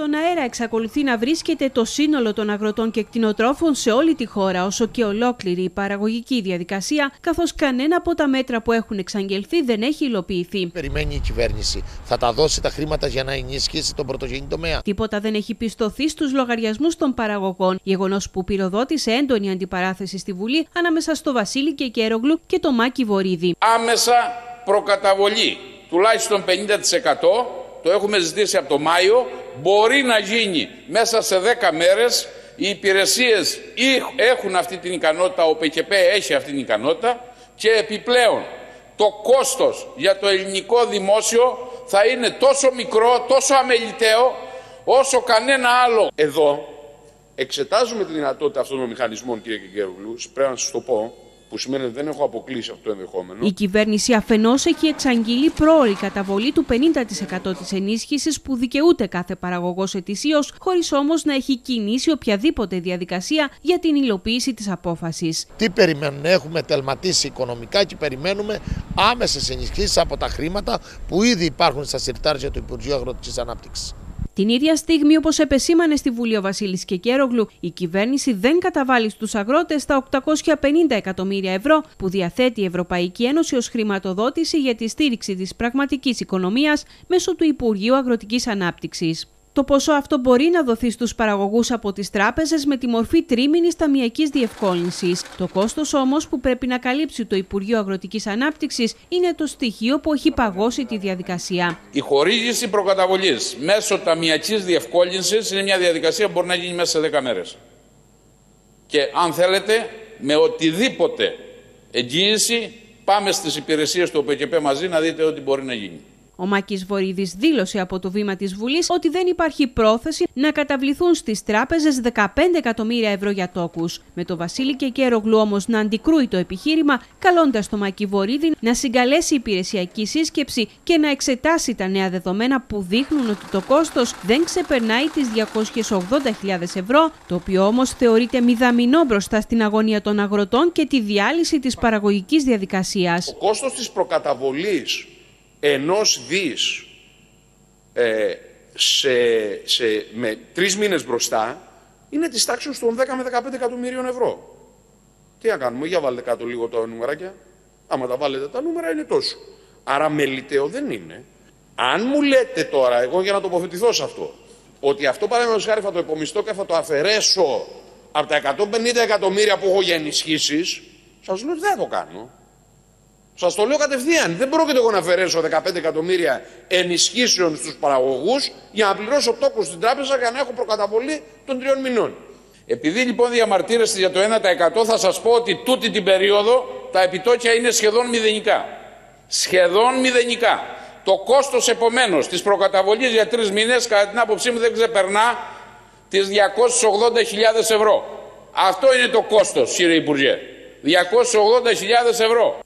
Στον αέρα εξακολουθεί να βρίσκεται το σύνολο των αγροτών και κτηνοτρόφων σε όλη τη χώρα, όσο και ολόκληρη η παραγωγική διαδικασία, καθώς κανένα από τα μέτρα που έχουν εξαγγελθεί δεν έχει υλοποιηθεί. Περιμένει η κυβέρνηση. Θα τα δώσει τα χρήματα για να ενισχύσει τον πρωτογενή τομέα. Τίποτα δεν έχει πιστωθεί στους λογαριασμούς των παραγωγών, γεγονός που πυροδότησε έντονη αντιπαράθεση στη Βουλή ανάμεσα στο Βασίλη και Κέρογλου και το Μάκη Βορύδη. Άμεσα προκαταβολή τουλάχιστον 50% το έχουμε ζητήσει από το Μάιο, μπορεί να γίνει μέσα σε 10 μέρες. Οι υπηρεσίες έχουν αυτή την ικανότητα, ο ΠΚΠ έχει αυτή την ικανότητα και επιπλέον το κόστος για το ελληνικό δημόσιο θα είναι τόσο μικρό, τόσο αμεληταίο, όσο κανένα άλλο. Εδώ εξετάζουμε τη δυνατότητα αυτών των μηχανισμών, κύριε Κικέρογλου, πρέπει να σας το πω, που σημαίνει ότι δεν έχω αποκλείσει αυτό το ενδεχόμενο. Η κυβέρνηση αφενός έχει εξαγγείλει πρόορη καταβολή του 50% της ενίσχυσης που δικαιούται κάθε παραγωγός ετησίως, χωρίς όμως να έχει κινήσει οποιαδήποτε διαδικασία για την υλοποίηση της απόφασης. Τι περιμένουμε, έχουμε τελματίσει οικονομικά και περιμένουμε άμεσες ενισχύσεις από τα χρήματα που ήδη υπάρχουν στα συρτάρια του Υπουργείου Αγροτικής Ανάπτυξης. Την ίδια στιγμή, όπως επεσήμανε στη Βουλή ο Βασίλης Κεκέρογλου, η κυβέρνηση δεν καταβάλει στους αγρότες τα 850 εκατομμύρια ευρώ που διαθέτει η Ευρωπαϊκή Ένωση ως χρηματοδότηση για τη στήριξη της πραγματικής οικονομίας μέσω του Υπουργείου Αγροτικής Ανάπτυξης. Το ποσό αυτό μπορεί να δοθεί στους παραγωγούς από τις τράπεζες με τη μορφή τρίμηνης ταμιακής διευκόλυνσης. Το κόστος όμως που πρέπει να καλύψει το Υπουργείο Αγροτικής Ανάπτυξης είναι το στοιχείο που έχει παγώσει τη διαδικασία. Η χορήγηση προκαταβολής μέσω ταμιακής διευκόλυνσης είναι μια διαδικασία που μπορεί να γίνει μέσα σε 10 μέρες. Και αν θέλετε με οτιδήποτε εγγύηση πάμε στις υπηρεσίες του ΟΠΕΚΕΠ μαζί να δείτε ό,τι μπορεί να γίνει. Ο Μάκη Βορύδης δήλωσε από το βήμα της Βουλής ότι δεν υπάρχει πρόθεση να καταβληθούν στις τράπεζες 15 εκατομμύρια ευρώ για τόκους. Με το Βασίλη και Κέρογλου όμως να αντικρούει το επιχείρημα, καλώντας το Μάκη Βορύδη να συγκαλέσει υπηρεσιακή σύσκεψη και να εξετάσει τα νέα δεδομένα που δείχνουν ότι το κόστος δεν ξεπερνάει τις 280.000 ευρώ, το οποίο όμως θεωρείται μηδαμινό μπροστά στην αγωνία των αγροτών και τη διάλυση της παραγωγικής διαδικασίας. Ο κόστος της προκαταβολής ενός δις ε, σε, σε, με τρεις μήνες μπροστά είναι της τάξης των 10 με 15 εκατομμυρίων ευρώ. Τι να κάνουμε, για βάλετε κάτω λίγο τα νούμεράκια. Άμα τα βάλετε τα νούμερα είναι τόσο. Άρα μελιτέο δεν είναι. Αν μου λέτε τώρα, εγώ για να τοποθετηθώ σε αυτό, ότι αυτό παραδείγματος χάρη θα το υπομιστώ και θα το αφαιρέσω από τα 150 εκατομμύρια που έχω για ενισχύσει, σας λέω ότι δεν θα το κάνω. Σας το λέω κατευθείαν. Δεν πρόκειται εγώ να αφαιρέσω 15 εκατομμύρια ενισχύσεων στους παραγωγούς για να πληρώσω τόκους στην τράπεζα για να έχω προκαταβολή των τριών μηνών. Επειδή λοιπόν διαμαρτύρεστε για το 1% θα σας πω ότι τούτη την περίοδο τα επιτόκια είναι σχεδόν μηδενικά. Σχεδόν μηδενικά. Το κόστος επομένως της προκαταβολής για τρεις μήνες κατά την άποψή μου δεν ξεπερνά τις 280.000 ευρώ. Αυτό είναι το κόστος κύριε Υπουργέ. 280.000 ευρώ.